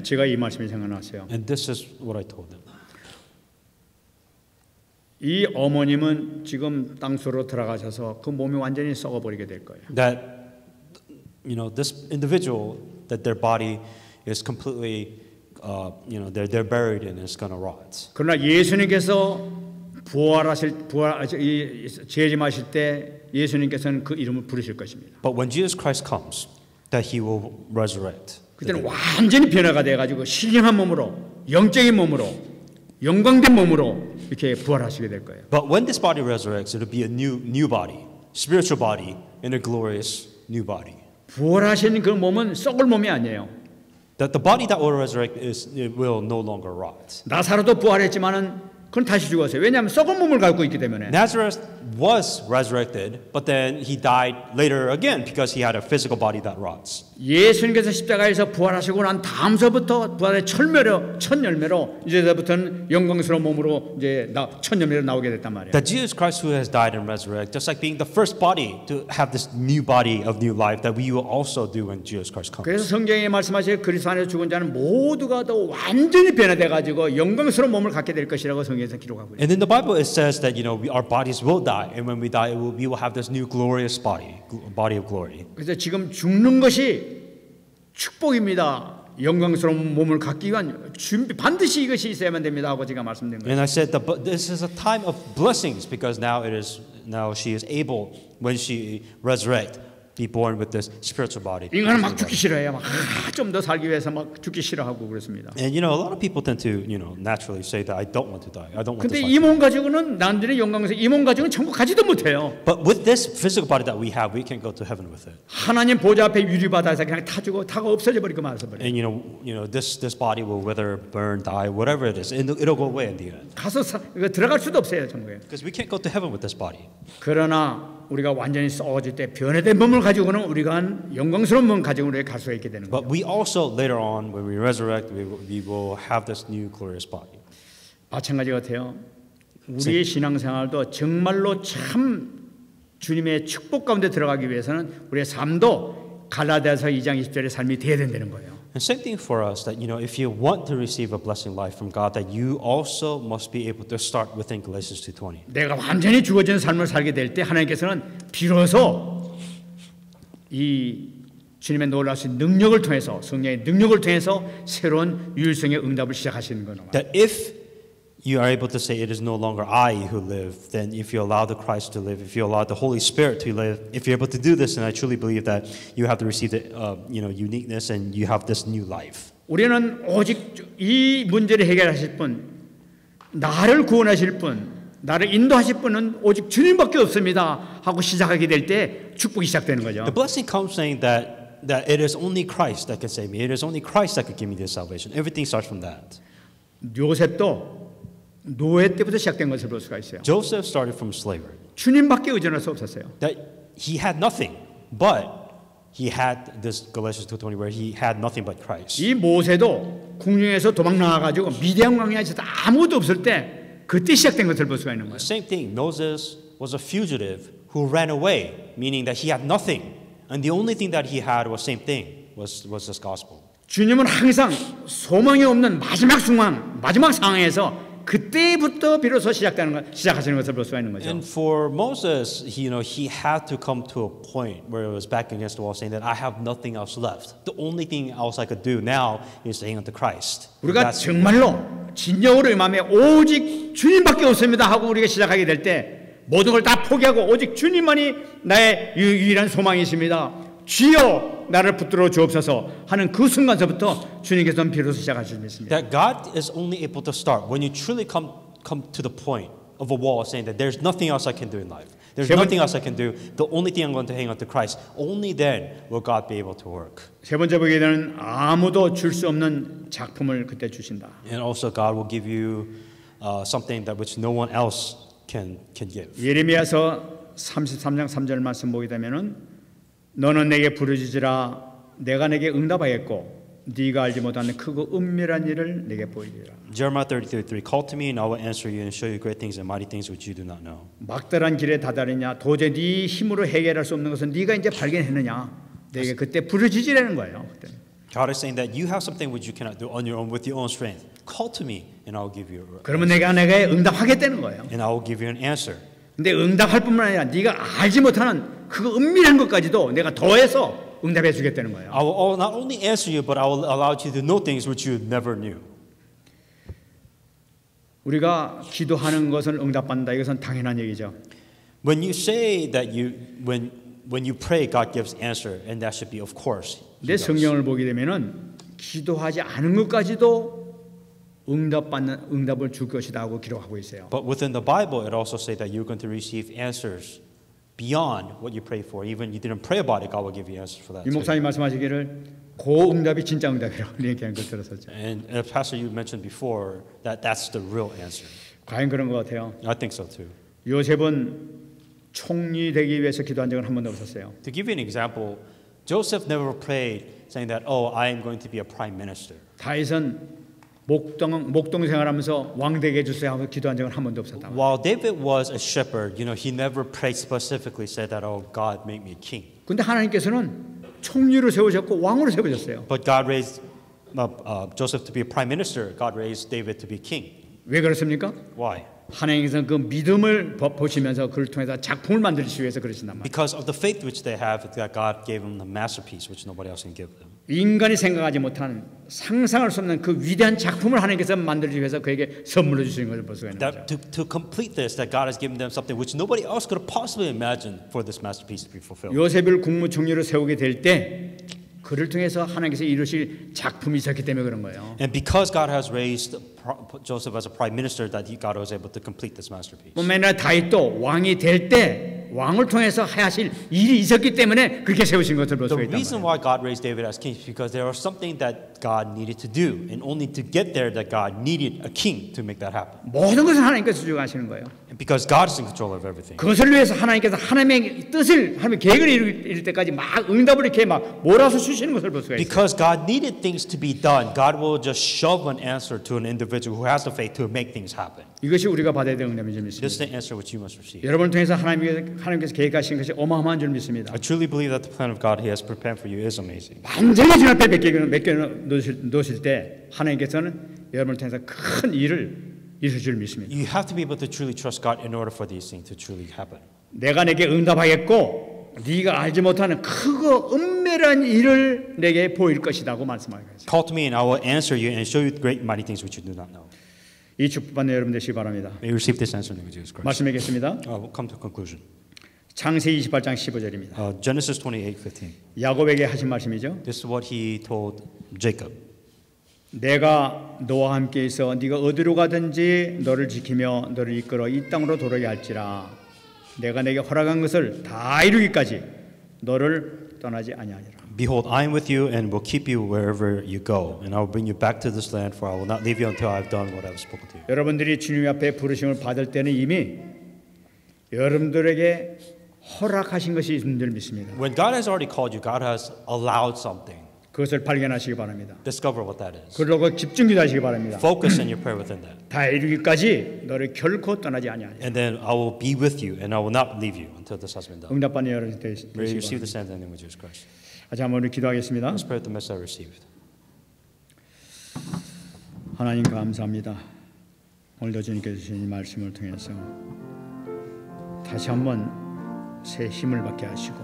제가 이 말씀이 생각났어요. And this is what I told them. 이 어머님은 지금 땅속으로 들어가셔서 그 몸이 완전히 썩어버리게 될 거예요. That, you know, this individual, that their body is completely uh, you know, they're, they're buried in, it's going to rot. 그러나 예수님께서 부활하실 부활 이 재림하실 때 예수님께서는 그 이름을 부르실 것입니다. But when Jesus Christ comes, that he will resurrect. 그때는 완전히 변화가 돼 가지고 신령한 몸으로 영적인 몸으로 영광된 몸으로 이렇게 부활하시게 될 거예요. But when this body resurrects, it'll be a new, new body, spiritual body, and a glorious new body. 부활하신 그 몸은 썩을 몸이 아니에요. That the body that will resurrect is it will no longer rot. 나사로도 부활했지만은 그건 다시 죽었어요. 왜냐하면 썩은 몸을 갖고 있기 때문에. Nazareth was resurrected, but then he died later again because he had a physical body that rots. 예수님께서 십자가에서 부활하시고 난 다음서부터 부활의 철멸로 첫 열매로 이제부터는 영광스러운 몸으로 이제 나, 첫 열매로 나오게 됐단 말이에요. That Jesus Christ, who has died and resurrected, just like being the first body to have this new body of new life, that we will also do when Jesus Christ comes. 그래서 성경에 말씀하실 그리스도 안에서 죽은 자는 모두가 다 완전히 변화돼 가지고 영광스러운 몸을 갖게 될 것이라고 성경 에서 기록하고 있어요. And in the Bible, it says that you know we, our bodies will die, and when we die, will, we will have this new glorious body, body of glory. 그래서 지금 죽는 것이 축복입니다. 영광스러운 몸을 갖기 위한 준비 반드시 이것이 있어야만 됩니다 제가 말씀드린 거예요. And I said that this is a time of blessings because now it is now she is able when she resurrect be born with this spiritual body. 인간은 막 죽기 싫어해요. 막좀 더 살기 위해서 막 죽기 싫어하고 그렇습니다. And you know a lot of people tend to you know naturally say that I don't want to die. I don't want 근데 to 이. 몸 가지고는 남들의 영광에서 이 몸 가지고는 천국 가지도 못해요. But with this physical body that we have, we can go to heaven with it. 하나님 보좌 앞에 유리 바다에서 그냥 타주고 타가 없어져 버리고 말아서 버려. And you know, you know, this this body will wither, burn, die, whatever it is, and it'll go away in the end. 가서 사, 들어갈 수도 없어요, 천국에. Because we can't go to heaven with this body. 그러나 우리가 완전히 썩어질 때 변화된 몸을 가지고는 우리가 한 영광스러운 몸을 가지고 우리가 갈 수가 있게 되는 거예요. But we also later on, when we resurrect, we will, we will have this new glorious body. 마찬가지 같아요. 우리의 신앙생활도 정말로 참 주님의 축복 가운데 들어가기 위해서는 우리의 삶도 갈라디아서 2장 20절의 삶이 돼야 된다는 거예요. And same thing for us that you know, if you want to receive a blessing life from God, that you also must be able to start within Galatians 2:20. 내가 완전히 죽어진 삶을 살게 될 때 하나님께서는 비로소 이 주님의 놀라신 능력을 통해서 성령의 능력을 통해서 새로운 유일성의 응답을 시작하시는 거는 That if you are able to say it is no longer I who live, then if you allow the Christ to live, if you allow the Holy Spirit to live, if you're able to do this, then I truly believe that you have to receive the uh, you know uniqueness and you have this new life. 우리는 오직 이 문제를 해결하실 분, 나를 구원하실 분, 나를 인도하실 분은 오직 주님밖에 없습니다. 하고 시작하게 될 때 축복이 시작되는 거죠. The blessing comes saying that that it is only Christ that can save me. It is only Christ that can give me this salvation. Everything starts from that. 요셉도 노예 때부터 시작된 것을 볼 수가 있어요. Joseph started from slavery. 주님밖에 의존할 수 없었어요. That he had nothing, but he had this Galatians 2:20 where he had nothing but Christ. 이 모세도 궁중에서 도망 나와 가지고 미디안 광야에 서 아무도 없을 때 그때 시작된 것을 볼 수가 있는 거예요. Same thing. Moses was a fugitive who ran away, meaning that he had nothing, and the only thing that he had was same thing was was this gospel. 주님은 항상 소망이 없는 마지막 상황, 마지막 상황에서 그때부터 비로소 시작되는 것, 시작하시는 것을 볼 수가 있는 거죠. And for Moses, he, you know, he had to come to a point where it was back against the wall, saying that I have nothing else left. The only thing else I could do now is to hang on to Christ. 우리가 정말로 진정으로 임함에 오직 주님밖에 없습니다 하고 우리가 시작하게 될 때 모든 걸 다 포기하고 오직 주님만이 나의 유- 유일한 소망이십니다. 주여 나를 붙들어 주옵소서 하는 그 순간서부터 주님께서는 비로소 시작하실 수 있습니다. that God is only able to start when you truly come come to the point of a wall saying that there's nothing else I can do in life. There's nothing else I can do. The only thing I'm going to hang on to Christ. Only then will God be able to work. 세 번째 보게 되는 아무도 줄 수 없는 작품을 그때 주신다. And also God will give you uh, something that which no one else can can give. 예레미야서 33장 3절 말씀 보게 되면은 너는 내게 부르짖으라 내가 내게 응답하겠고 네가 알지 못하는 크고 은밀한 일을 내게 보이리라. Jeremiah 33:3 Call to me and I will answer you and show you great things and mighty things which you do not know. 막다란 길에 다다르냐 도저히 네 힘으로 해결할 수 없는 것은 네가 이제 발견했느냐 내게 그때 부르짖으라는 거예요. 그때. God is saying that you have something which you cannot do on your own with your own strength. Call to me and I will give you a, 그러면 내가 내게 응답하겠다는 거예요. and I will give you an answer. 근데 응답할 뿐만 아니라 네가 알지 못하는 그 은밀한 것까지도 내가 더해서 응답해 주겠다는 거예요. I will not only answer you, but I will allow you to know things which you never knew. 우리가 기도하는 것을 응답받는다. 이것은 당연한 얘기죠. When you say that you when when you pray, God gives answer, and that should be of course. 내. 성경을 보게 되면은 기도하지 않은 것까지도 응답받는 응답을 줄 것이다 하고 기록하고 있어요. But within the Bible, it also says that you're going to receive answers beyond what you pray for. Even you didn't pray about it, God will give you answers for that. 이 too. 목사님 말씀하시기를 고 응답이 진짜 응답이라고 얘기한 걸 들었었죠. And uh, Pastor, you mentioned before that that's the real answer. 과연 그런 것 같아요. I think so too. 요셉은 총리 되기 위해서 기도한 적은 한 번도 없었어요. To give you an example, Joseph never prayed saying that, "Oh, I am going to be a prime minister." 다윗은 목동 목동 생활하면서 왕 되게 해주세요 하고 기도한 적은 한 번도 없었다. While David was a shepherd, you know, he never prayed specifically said that, "Oh, God, make me king." 근데 하나님께서는 총리로 세우셨고 왕으로 세우셨어요. But God raised uh, uh, Joseph to be a prime minister. God raised David to be king. 왜 그렇습니까? Why? 하나님께서는 그 믿음을 보- 보시면서 그를 통해서 작품을 만들기 위해서 그러신단 말이에요. Because of the faith which they have, that God gave them the masterpiece which nobody else can give them. 인간이 생각하지 못한 상상할 수 없는 그 위대한 작품을 하나님께서 만들기 위해서 그에게 선물로 주시는 것을 볼 수가 있는 거죠. To, to complete this, that God has given them something which nobody else could have possibly imagined for this masterpiece to be fulfilled. 요셉을 국무총리로 세우게 될 때 그를 통해서 하나님께서 이루실 작품이 있었기 때문에 그런 거예요. And because God has raised Joseph as a prime minister, that he, God was able to complete this masterpiece. 뿐만 아니라 다윗도 왕이 될 때 왕을 통해서 하실 일이 있었기 때문에 그렇게 세우신 것을 볼 수가 The reason why God raised David as king is because there was something that God needed to do, and only to get there that God needed a king to make that happen. 모든 것을 하나님께서 주관하시는 거예요. And because God is in control of everything. 그것을 위해서 하나님께서 하나님의 뜻을 하나님의 계획을 이룰 때까지 막 응답을 이렇게 막 몰아서 주시는 것을 볼 수가 있어요. Because God needed things to be done, God will just shove an answer to an individual who has the faith to make things happen. 이것이 우리가 받아야 될 응답인 줄 This 믿습니다. is the answer which you must receive. 여러분을 통해서 하나님께서, 하나님께서 계획하신 것이 어마어마한 줄 믿습니다. I truly believe that the plan of God He has prepared for you is amazing. 완전히 주 앞에 맡겨, 놓으실, 때 하나님께서는 여러분을 통해서 큰 일을 이루실 줄 믿습니다. You have to be able to truly trust God in order for these things to truly happen. 내가 내게 응답하겠고 네가 알지 못하는 크고 은밀한 일을 내게 보일 것이라고 말씀하셨어요. Call to me and I will answer you and show you great mighty things which you do not know. 이 축복받는 여러분 되시기 바랍니다. May you receive this answer in the name of Jesus Christ. 말씀하겠습니다. Uh, we'll come to conclusion. 창세기 28장 15절입니다. Uh, Genesis 28:15. 야곱에게 하신 말씀이죠. This is what He told Jacob. 내가 너와 함께 있어 네가 어디로 가든지 너를 지키며 너를 이끌어 이 땅으로 돌아게 할지라 내가 내게 허락한 것을 다 이루기까지 너를 떠나지 아니하니라. Behold, I am with you and will keep you wherever you go, and I will bring you back to this land, for I will not leave you until I have done what I have spoken to you. 여러분들이 주님 앞에 부르심을 받을 때는 이미 여러분들에게 허락하신 것이 있는 줄 믿습니다. When God has already called you, God has allowed something. 그것을 발견하시기 바랍니다. Discover what that is. 그러고 집중 기도하시기 바랍니다. Focus in your prayer within that. 다 이루기까지 너를 결코 떠나지 아니하리라. And then I will be with you, and I will not leave you until this has been done. 응답받는 여러분 되시- 되시기 receive 바랍니다. in the name of Jesus Christ. 다시 한번 우리 기도하겠습니다. Let's pray with the message I received. 하나님 감사합니다. 오늘도 주님께서 주신 이 말씀을 통해서 다시 한번 새 힘을 받게 하시고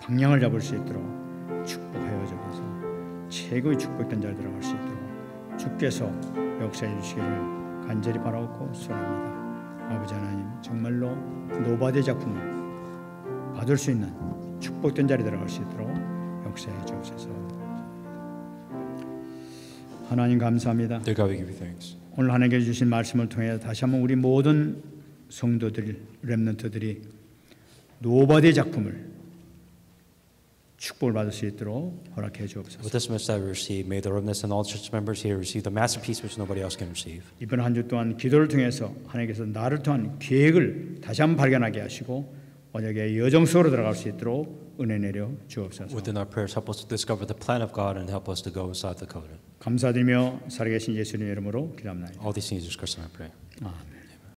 방향을 잡을 수 있도록 주셔서 최고의 축복된 자를 들어갈 수 있도록 주께서 역사해 주시기를 간절히 바라고 소원합니다. 아버지 하나님 정말로 노바대 작품을 받을 수 있는 축복된 자리 들어갈 수 있도록 역사해 주옵소서. 하나님 감사합니다. 오늘 하나님께 주신 말씀을 통해 다시 한번 우리 모든 성도들, 렘넌트들이 노바디 작품을 축복을 받을 수 있도록 허락해 주옵소서. With this message I received, may the remnants and all church members here receive the masterpiece which nobody else can receive. 이번 한 주 동안 기도를 통해서 하나님께서 나를 통한 계획을 다시 한번 발견하게 하시고 언약의 여정 속으로 들어갈 수 있도록 은혜 내려 주옵소서. Within our prayers, help us to discover the plan of God and help us to go inside the covenant. 감사드리며 살아계신 예수님의 이름으로 기도합니다. All these things, Jesus Christ, and I pray. 아멘.